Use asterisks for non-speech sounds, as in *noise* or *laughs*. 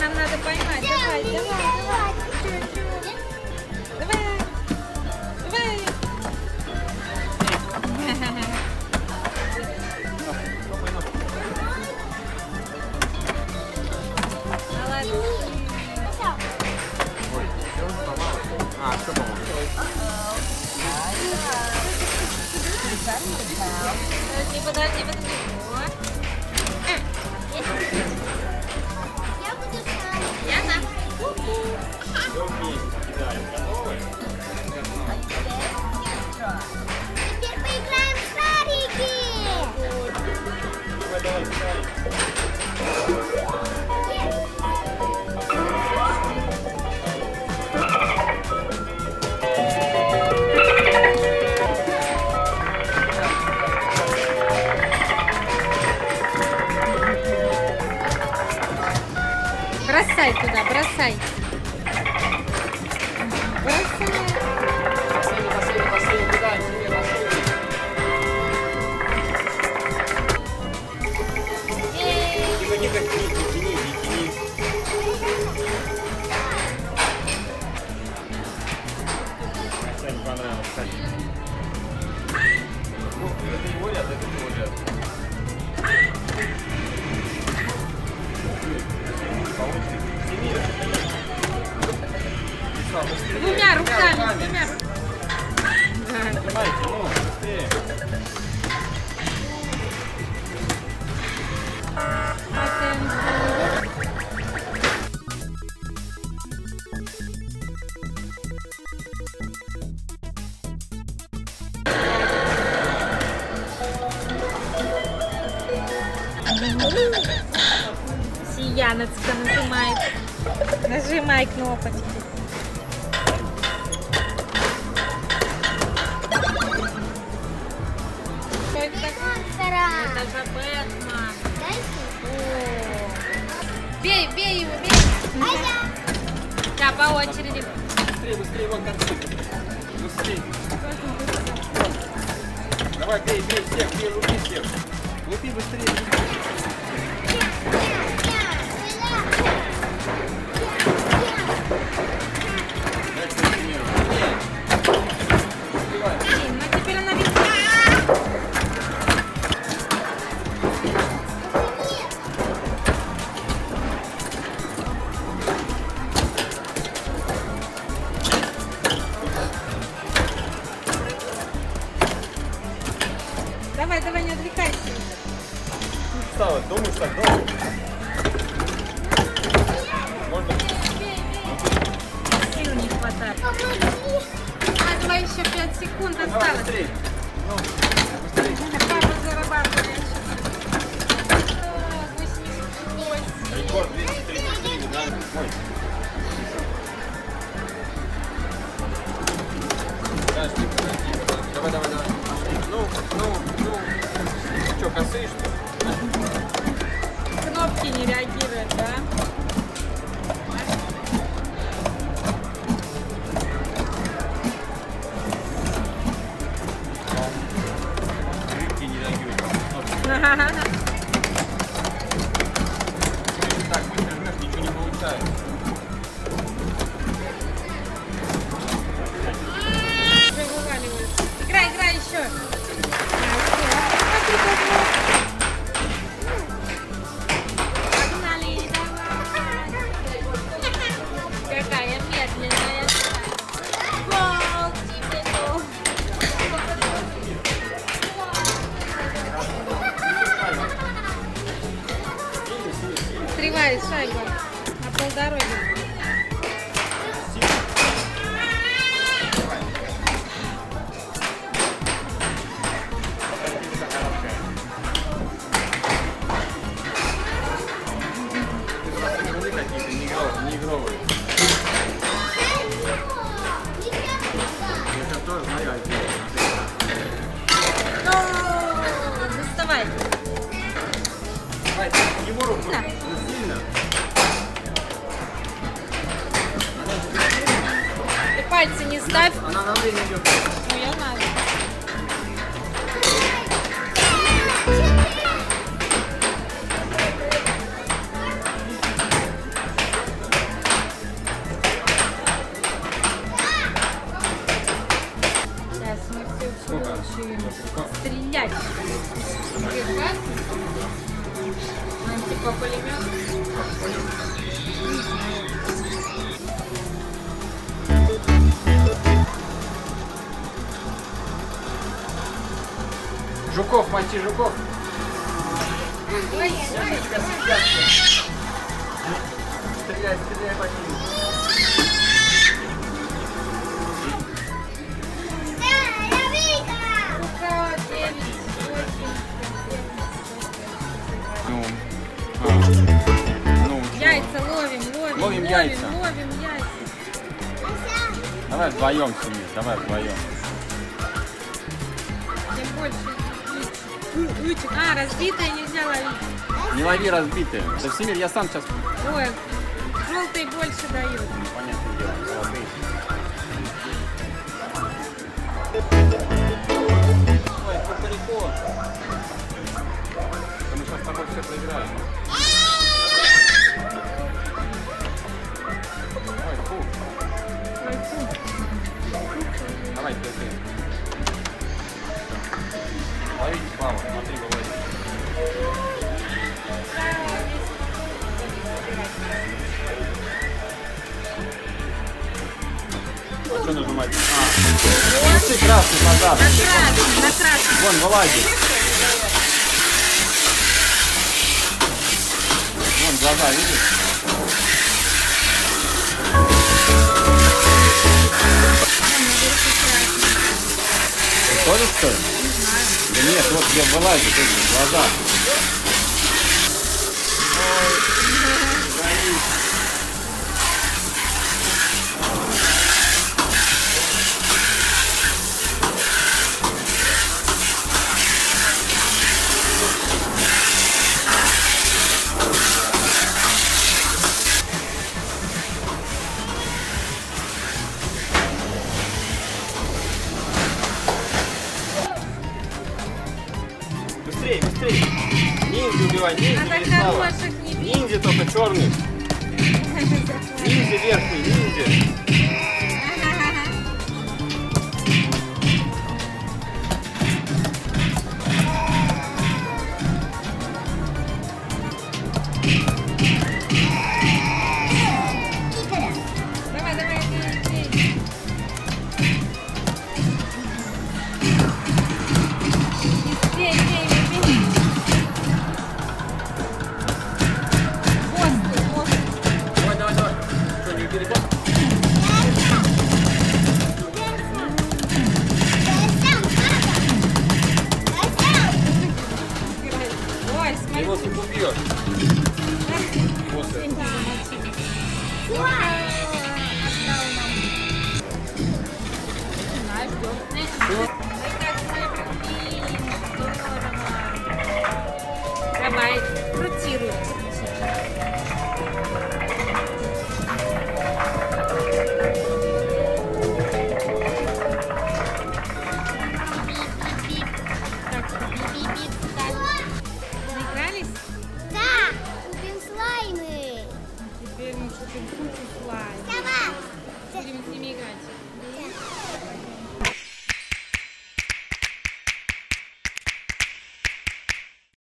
нам надо поймать. Давай, давай, давай. Banana, Сияночка нажимает. Нажимай кнопочку. Что это. Это же Бэтмен. Бей, бей его, бей. А я. Да, по очереди. Быстрее, быстрее, вон картинка. Быстрее. Давай, бей, бей всех, бей, лупи всех. Лупи быстрее. Встала, думаешь так, да? Можно? Сил не хватает. А, давай еще 5 секунд Давай, осталось. быстрее. Ну, быстрее. Папа зарабатывает. 88. Рекорд 233, да? Ой. Подожди, подожди, подожди. Давай, давай, давай. Ну, ну, ну. Что, косые, что ли? Кнопки не реагируют, да? Рыбки не реагируют. *laughs* Так быстро жмешь, ничего не получается. На Восстановление учим стрелять. Нам типа пулемет. Жуков, мочи жуков. Ой, Стреляй, стреляй по ним. Ну, а. ну, чё? Яйца ловим, ловим, Ловим яйца. ловим яйца. Давай вдвоем снимем, давай вдвоем. Чем больше лучик. А, разбитое нельзя ловить. Не лови разбитые. Да Всемир, я сам сейчас... Ой, желтый больше дают. Понятное дело, золотые. Ой, мы сейчас с тобой все проиграем. Красный назад. На красный, на красный. Вон, вылазит. Вон глаза, видишь? Тоже что ли? Да нет, вот где вылазит эти глаза. Ой, Ниндзя только черный. Ниндзя верхний, ниндзя. Давай, крути руку. Наигрались? Да, купим слаймы. Теперь мы купим кучу слайм.